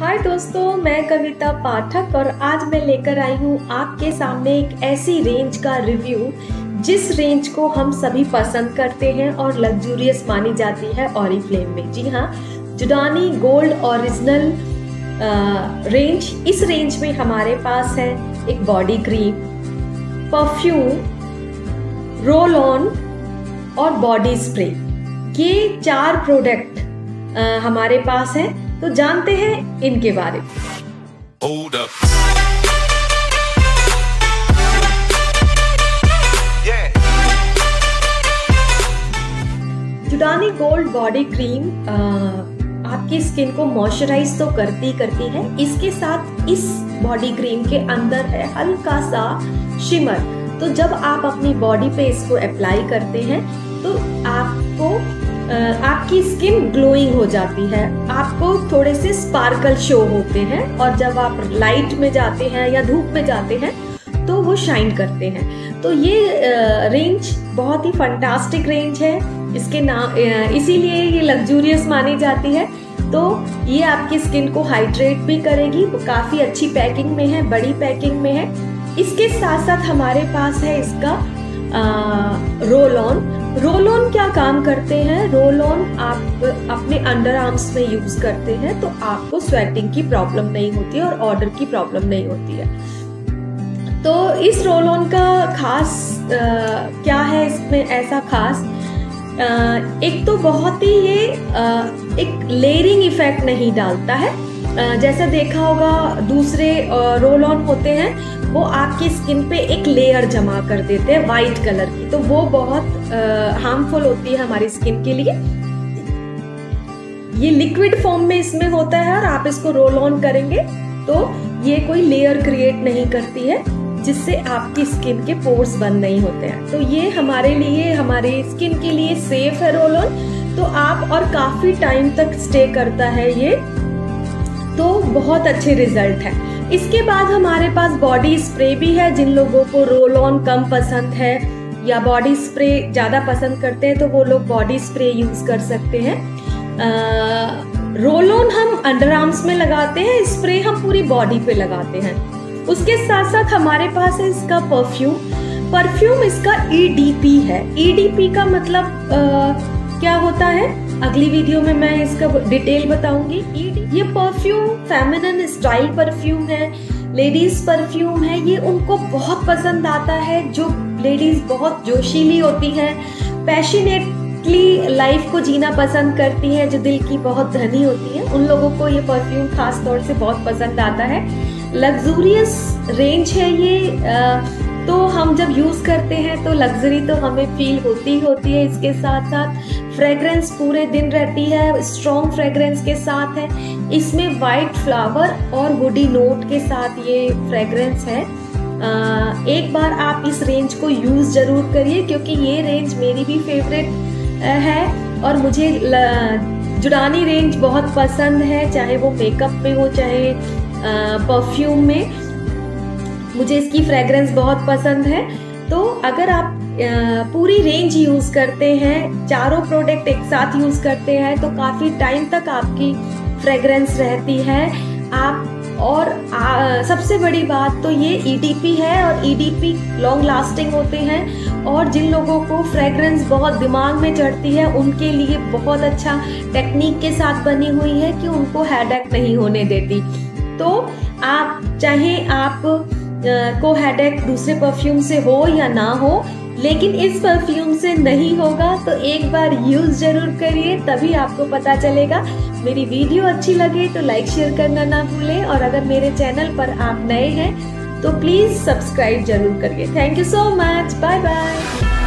हाय दोस्तों, मैं कविता पाठक और आज मैं लेकर आई हूँ आपके सामने एक ऐसी रेंज का रिव्यू जिस रेंज को हम सभी पसंद करते हैं और लग्जूरियस मानी जाती है ऑरिफ्लेम में। जी हाँ जुडानी गोल्ड ओरिजिनल रेंज इस रेंज में हमारे पास है एक body cream perfume roll on और बॉडी स्प्रे ये चार प्रोडक्ट हमारे पास हैं। तो जानते हैं इनके बारे में। जुडानी गोल्ड बॉडी क्रीम आपकी स्किन को मॉइस्चराइज तो करती करती है इसके साथ इस बॉडी क्रीम के अंदर है हल्का सा शिमर। तो जब आप अपनी बॉडी पे इसको अप्लाई करते हैं तो आपको आपकी स्किन ग्लोइंग हो जाती है। आपको थोड़े से स्पार्कल शो होते हैं और जब आप लाइट में जाते हैं या धूप में जाते हैं तो वो शाइन करते हैं। तो ये रेंज बहुत ही फंटास्टिक रेंज है। इसके नाम इसीलिए ये लग्जूरियस मानी जाती है। तो ये आपकी स्किन को हाइड्रेट भी करेगी, वो काफ़ी अच्छी पैकिंग में है, बड़ी पैकिंग में है। इसके साथ साथ हमारे पास है इसका रोल ऑन रोल ऑन क्या काम करते हैं? रोल ऑन आप अपने अंडर आर्म्स में यूज़ करते हैं तो आपको स्वेटिंग की प्रॉब्लम नहीं होती है और ऑर्डर की प्रॉब्लम नहीं होती है। तो इस रोल ऑन का खास अ, क्या है इसमें ऐसा खास? अ, एक तो बहुत ही ये अ, एक लेयरिंग इफ़ेक्ट नहीं डालता है। जैसे देखा होगा, दूसरे रोल ऑन होते हैं, वो आपकी स्किन पे एक लेयर जमा कर देते हैं वाइट कलर की। तो वो बहुत हार्मफुल होती है हमारी स्किन के लिए। ये लिक्विड फॉर्म में इसमें होता है और आप इसको रोल ऑन करेंगे तो ये कोई लेयर क्रिएट नहीं करती है, जिससे आपकी स्किन के पोर्स बंद नहीं होते हैं। तो ये हमारे लिए, हमारे स्किन के लिए सेफ़ है रोल ऑन तो आप और काफ़ी टाइम तक स्टे करता है ये। तो बहुत अच्छे रिज़ल्ट है। इसके बाद हमारे पास बॉडी स्प्रे भी है जिन लोगों को रोल ऑन कम पसंद है या बॉडी स्प्रे ज़्यादा पसंद करते हैं तो वो लोग बॉडी स्प्रे यूज़ कर सकते हैं। रोल ऑन हम अंडर आर्म्स में लगाते हैं स्प्रे हम पूरी बॉडी पे लगाते हैं। उसके साथ साथ हमारे पास है इसका परफ्यूम परफ्यूम इसका ईडीपी है। ईडीपी का मतलब अ, क्या होता है? अगली वीडियो में मैं इसका डिटेल बताऊँगी। ये परफ्यूम फेमिनिन स्टाइल परफ्यूम है लेडीज़ परफ्यूम है ये उनको बहुत पसंद आता है जो लेडीज़ बहुत जोशीली होती हैं पैशनेटली लाइफ को जीना पसंद करती हैं जो दिल की बहुत धनी होती है उन लोगों को ये परफ्यूम खास तौर से बहुत पसंद आता है। लग्जूरियस रेंज है ये अ, तो हम जब यूज़ करते हैं तो लग्जरी तो हमें फील होती ही होती है इसके साथ साथ। फ्रेग्रेंस पूरे दिन रहती है स्ट्रॉन्ग फ्रेग्रेंस के साथ है। इसमें वाइट फ्लावर और वुडी नोट के साथ ये फ्रेग्रेंस है। एक बार आप इस रेंज को यूज़ ज़रूर करिए, क्योंकि ये रेंज मेरी भी फेवरेट है और मुझे जुडानी रेंज बहुत पसंद है, चाहे वो मेकअप में हो, चाहे परफ्यूम में। मुझे इसकी फ्रेग्रेंस बहुत पसंद है। तो अगर आप पूरी रेंज यूज़ करते हैं चारों प्रोडक्ट एक साथ यूज़ करते हैं तो काफ़ी टाइम तक आपकी फ्रेग्रेंस रहती है। आप और आ, सबसे बड़ी बात तो ये ईडीपी है और ईडीपी लॉन्ग लास्टिंग होते हैं और जिन लोगों को फ्रेग्रेंस बहुत दिमाग में चढ़ती है उनके लिए बहुत अच्छा टेक्निक के साथ बनी हुई है कि उनको हेडेक नहीं होने देती। तो आप चाहे आप को हेडेक दूसरे परफ्यूम से हो या ना हो, लेकिन इस परफ्यूम से नहीं होगा तो एक बार यूज़ ज़रूर करिए, तभी आपको पता चलेगा। मेरी वीडियो अच्छी लगे तो लाइक शेयर करना ना भूलें, और अगर मेरे चैनल पर आप नए हैं तो प्लीज़ सब्सक्राइब ज़रूर करिए। Thank you so much bye bye